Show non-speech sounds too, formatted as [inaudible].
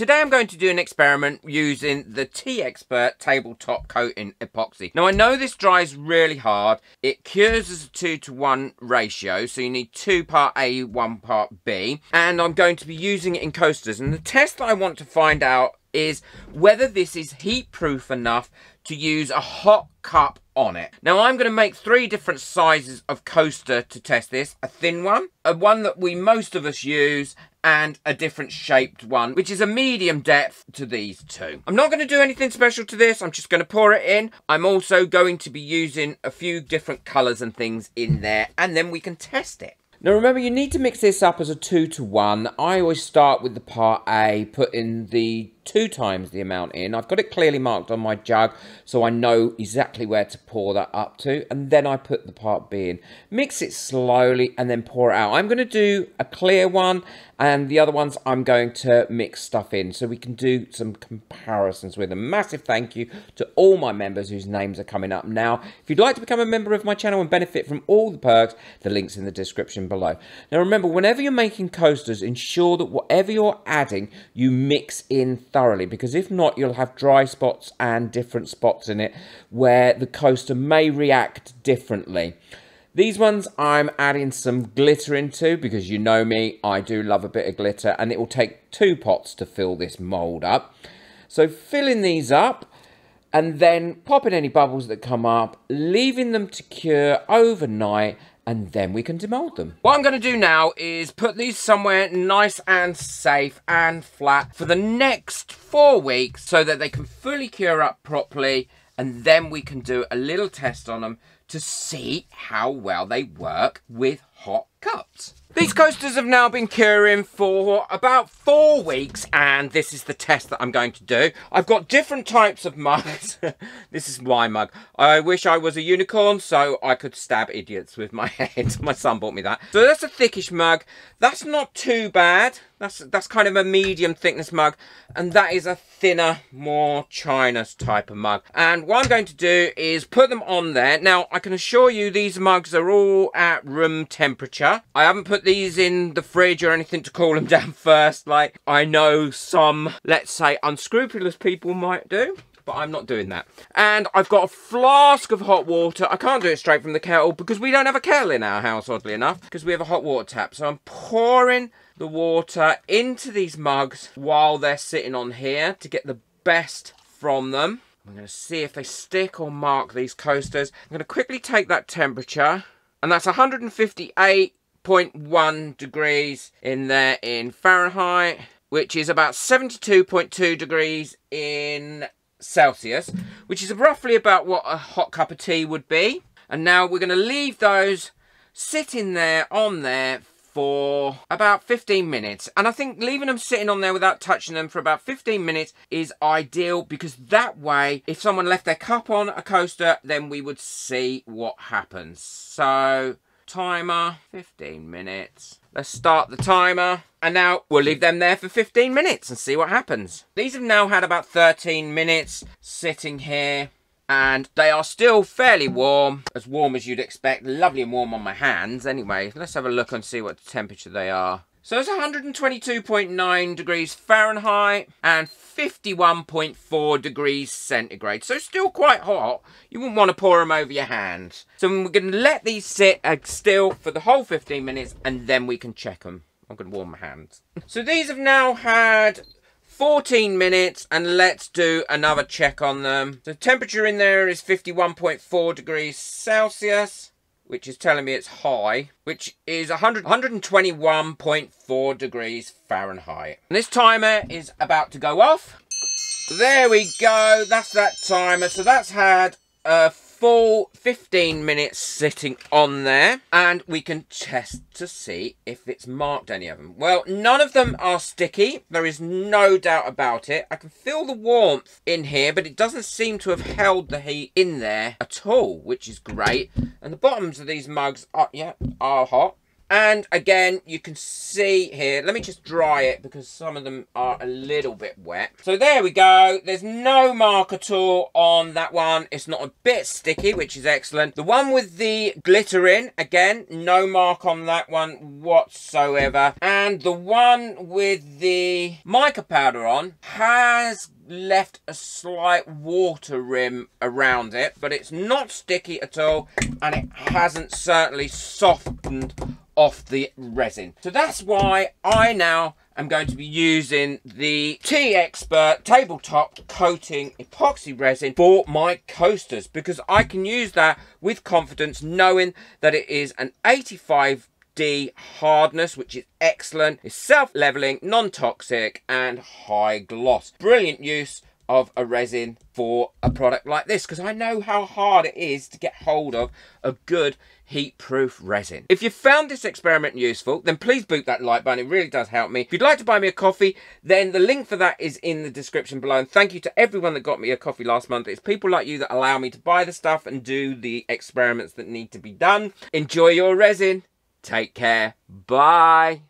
Today I'm going to do an experiment using the T-Expert tabletop coating epoxy. Now I know this dries really hard. It cures as a 2 to 1 ratio, so you need 2 part A, 1 part B. And I'm going to be using it in coasters. And the test I want to find out is whether this is heat proof enough to use a hot cup on it. Now I'm going to make three different sizes of coaster to test this. A thin one, a one that we most of us use, and a different shaped one, which is a medium depth to these two. I'm not going to do anything special to this. I'm just going to pour it in. I'm also going to be using a few different colours and things in there, and then we can test it. Now remember, you need to mix this up as a 2 to 1. I always start with the part A, put in the two times the amount in. I've got it clearly marked on my jug so I know exactly where to pour that up to. And then I put the part B in. Mix it slowly and then pour it out. I'm going to do a clear one and the other ones I'm going to mix stuff in so we can do some comparisons with them. Massive thank you to all my members whose names are coming up now. If you'd like to become a member of my channel and benefit from all the perks, the link's in the description below. Now remember, whenever you're making coasters, ensure that whatever you're adding, you mix in thoroughly because if not, you'll have dry spots and different spots in it where the coaster may react differently. These ones I'm adding some glitter into because you know me, I do love a bit of glitter and it will take two pots to fill this mould up. So filling these up and then popping any bubbles that come up, leaving them to cure overnight and then we can demold them. What I'm going to do now is put these somewhere nice and safe and flat for the next four weeks so that they can fully cure up properly and then we can do a little test on them to see how well they work with hot cups. These coasters have now been curing for about four weeks and this is the test that I'm going to do. I've got different types of mugs. [laughs] this is my mug. I wish I was a unicorn so I could stab idiots with my [laughs] head. my son bought me that. So that's a thickish mug. That's not too bad. That's that's kind of a medium thickness mug. And that is a thinner, more China's type of mug. And what I'm going to do is put them on there. Now, I can assure you these mugs are all at room temperature. I haven't put these in the fridge or anything to cool them [laughs] down first like I know some, let's say, unscrupulous people might do but I'm not doing that. And I've got a flask of hot water. I can't do it straight from the kettle because we don't have a kettle in our house, oddly enough, because we have a hot water tap. So I'm pouring the water into these mugs while they're sitting on here to get the best from them. I'm going to see if they stick or mark these coasters. I'm going to quickly take that temperature, and that's 158.1 degrees in there in Fahrenheit, which is about 72.2 degrees in Celsius, which is roughly about what a hot cup of tea would be. And now we're going to leave those sitting there on there for about 15 minutes. And I think leaving them sitting on there without touching them for about 15 minutes is ideal because that way, if someone left their cup on a coaster, then we would see what happens. So timer, 15 minutes. Let's start the timer. And now we'll leave them there for 15 minutes and see what happens. These have now had about 13 minutes sitting here. And they are still fairly warm, as warm as you'd expect. Lovely and warm on my hands. Anyway, let's have a look and see what the temperature they are. So it's 122.9 degrees Fahrenheit and 51.4 degrees centigrade. So still quite hot. You wouldn't want to pour them over your hands. So we're going to let these sit uh, still for the whole 15 minutes and then we can check them. I'm going to warm my hands. [laughs] So these have now had 14 minutes and let's do another check on them. The temperature in there is 51.4 degrees Celsius which is telling me it's high, which is 100, 121.4 degrees Fahrenheit. And this timer is about to go off. There we go, that's that timer. So that's had a full 15 minutes sitting on there and we can test to see if it's marked any of them. Well, none of them are sticky. There is no doubt about it. I can feel the warmth in here, but it doesn't seem to have held the heat in there at all, which is great. And the bottoms of these mugs are, yeah, are hot. And again, you can see here, let me just dry it because some of them are a little bit wet. So there we go. There's no mark at all on that one. It's not a bit sticky, which is excellent. The one with the glitter in, again, no mark on that one whatsoever. And the one with the mica powder on has left a slight water rim around it, but it's not sticky at all, and it hasn't certainly softened off the resin. So that's why I now am going to be using the T-Expert tabletop coating epoxy resin for my coasters because I can use that with confidence knowing that it is an 85 D hardness, which is excellent. It's self-leveling, non-toxic, and high gloss. Brilliant use of a resin for a product like this because I know how hard it is to get hold of a good heat-proof resin. If you found this experiment useful, then please boot that like button. It really does help me. If you'd like to buy me a coffee, then the link for that is in the description below. And thank you to everyone that got me a coffee last month. It's people like you that allow me to buy the stuff and do the experiments that need to be done. Enjoy your resin. Take care. Bye.